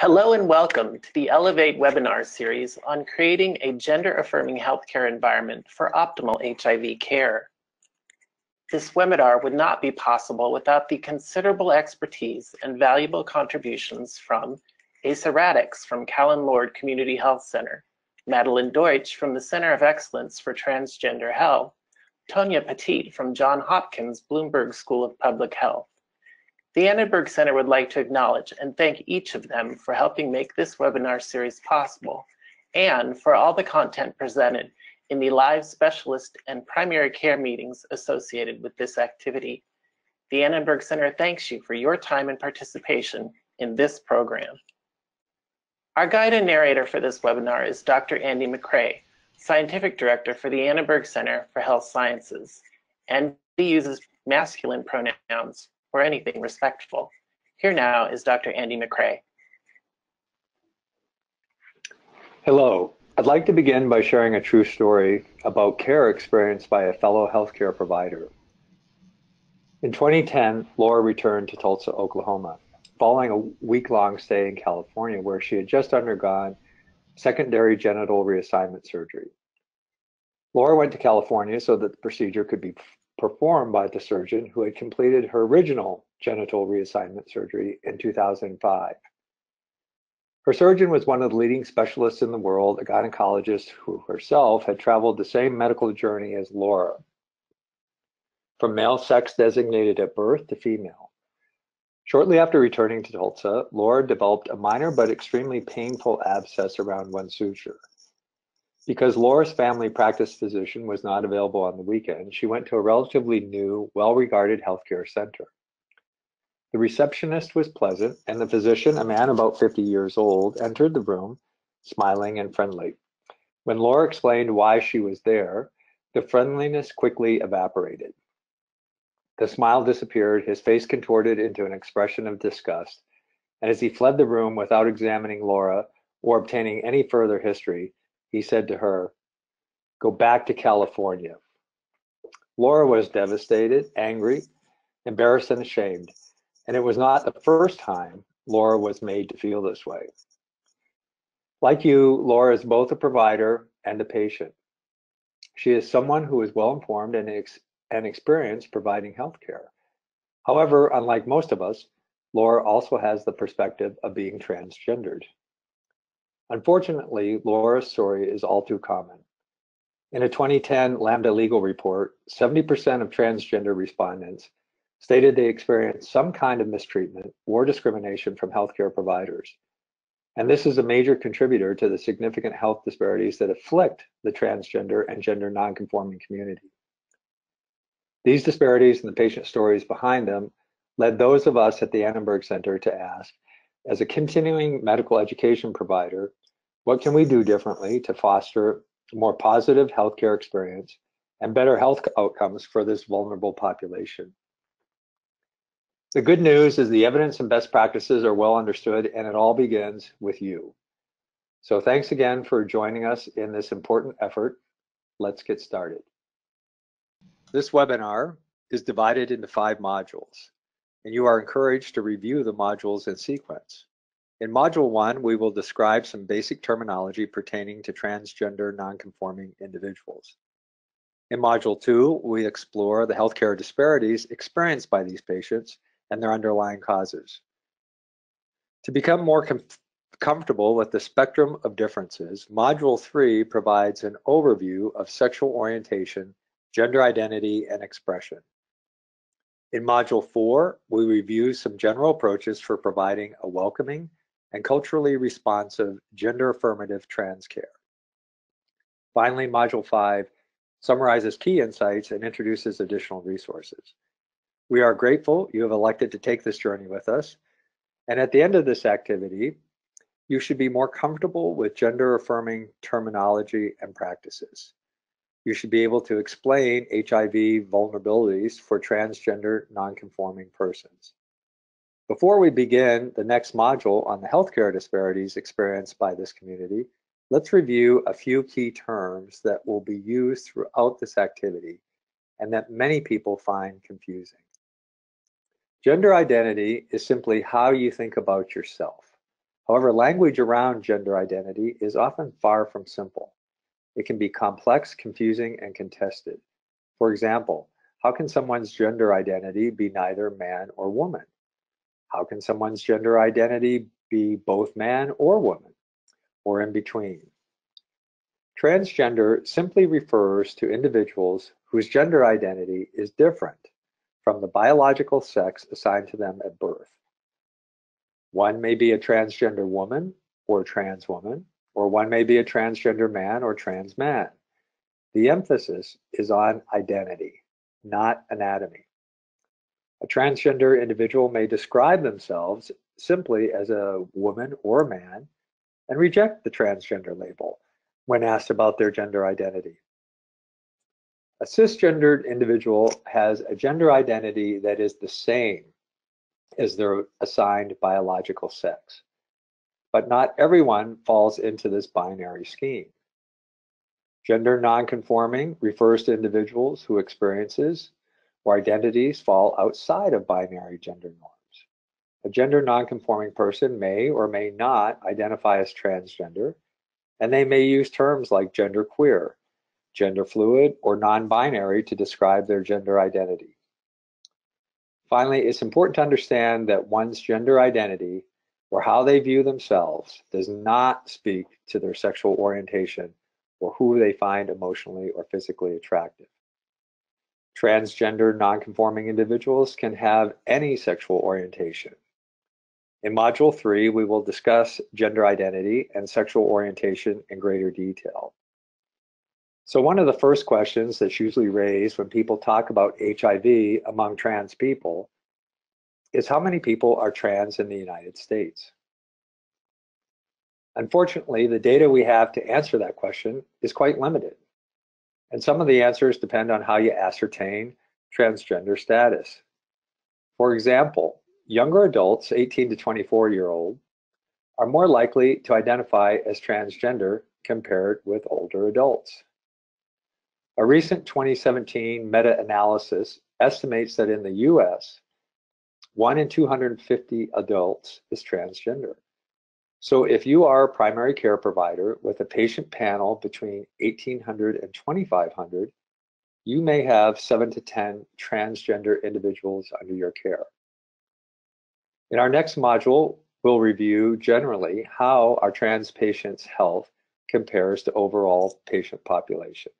Hello and welcome to the Elevate webinar series on creating a gender-affirming healthcare environment for optimal HIV care. This webinar would not be possible without the considerable expertise and valuable contributions from Asa Radix from Callen Lorde Community Health Center, Madeline Deutsch from the Center of Excellence for Transgender Health, Tonia Poteat from John Hopkins Bloomberg School of Public Health, the Annenberg Center would like to acknowledge and thank each of them for helping make this webinar series possible and for all the content presented in the live specialist and primary care meetings associated with this activity. The Annenberg Center thanks you for your time and participation in this program. Our guide and narrator for this webinar is Dr. Andy McCray, Scientific Director for the Annenberg Center for Health Sciences. and he uses masculine pronouns or anything respectful. Here now is Dr. Andy McCray. Hello. I'd like to begin by sharing a true story about care experienced by a fellow healthcare provider. In 2010, Laura returned to Tulsa, Oklahoma, following a week-long stay in California where she had just undergone secondary genital reassignment surgery. Laura went to California so that the procedure could be performed by the surgeon who had completed her original genital reassignment surgery in 2005. Her surgeon was one of the leading specialists in the world, a gynecologist who herself had traveled the same medical journey as Laura, from male sex designated at birth to female. Shortly after returning to Tulsa, Laura developed a minor but extremely painful abscess around one suture. Because Laura's family practice physician was not available on the weekend, she went to a relatively new, well-regarded healthcare center. The receptionist was pleasant, and the physician, a man about 50 years old, entered the room, smiling and friendly. When Laura explained why she was there, the friendliness quickly evaporated. The smile disappeared, his face contorted into an expression of disgust, and as he fled the room without examining Laura or obtaining any further history, he said to her, Go back to California. Laura was devastated, angry, embarrassed, and ashamed. And it was not the first time Laura was made to feel this way. Like you, Laura is both a provider and a patient. She is someone who is well informed and, ex and experienced providing healthcare. However, unlike most of us, Laura also has the perspective of being transgendered. Unfortunately, Laura's story is all too common. In a 2010 Lambda Legal report, 70% of transgender respondents stated they experienced some kind of mistreatment or discrimination from healthcare providers. And this is a major contributor to the significant health disparities that afflict the transgender and gender nonconforming community. These disparities and the patient stories behind them led those of us at the Annenberg Center to ask, as a continuing medical education provider, what can we do differently to foster a more positive healthcare experience and better health outcomes for this vulnerable population? The good news is the evidence and best practices are well understood and it all begins with you. So thanks again for joining us in this important effort. Let's get started. This webinar is divided into five modules and you are encouraged to review the modules in sequence. In Module 1, we will describe some basic terminology pertaining to transgender nonconforming individuals. In Module 2, we explore the healthcare disparities experienced by these patients and their underlying causes. To become more com comfortable with the spectrum of differences, Module 3 provides an overview of sexual orientation, gender identity, and expression. In Module 4, we review some general approaches for providing a welcoming and culturally responsive gender affirmative trans care. Finally, Module 5 summarizes key insights and introduces additional resources. We are grateful you have elected to take this journey with us. And at the end of this activity, you should be more comfortable with gender affirming terminology and practices. You should be able to explain HIV vulnerabilities for transgender nonconforming persons. Before we begin the next module on the healthcare disparities experienced by this community, let's review a few key terms that will be used throughout this activity and that many people find confusing. Gender identity is simply how you think about yourself. However, language around gender identity is often far from simple. It can be complex, confusing, and contested. For example, how can someone's gender identity be neither man or woman? How can someone's gender identity be both man or woman, or in between? Transgender simply refers to individuals whose gender identity is different from the biological sex assigned to them at birth. One may be a transgender woman or trans woman, or one may be a transgender man or trans man. The emphasis is on identity, not anatomy. A transgender individual may describe themselves simply as a woman or man and reject the transgender label when asked about their gender identity. A cisgendered individual has a gender identity that is the same as their assigned biological sex. But not everyone falls into this binary scheme. Gender nonconforming refers to individuals who experiences or identities fall outside of binary gender norms. A gender nonconforming person may or may not identify as transgender, and they may use terms like genderqueer, gender fluid, or non-binary to describe their gender identity. Finally, it's important to understand that one's gender identity or how they view themselves does not speak to their sexual orientation or who they find emotionally or physically attractive. Transgender nonconforming individuals can have any sexual orientation. In Module 3, we will discuss gender identity and sexual orientation in greater detail. So one of the first questions that's usually raised when people talk about HIV among trans people is how many people are trans in the United States? Unfortunately, the data we have to answer that question is quite limited. And some of the answers depend on how you ascertain transgender status. For example, younger adults, 18 to 24 year old, are more likely to identify as transgender compared with older adults. A recent 2017 meta-analysis estimates that in the US, one in 250 adults is transgender. So if you are a primary care provider with a patient panel between 1800 and 2500, you may have seven to 10 transgender individuals under your care. In our next module, we'll review generally how our trans patients' health compares to overall patient population.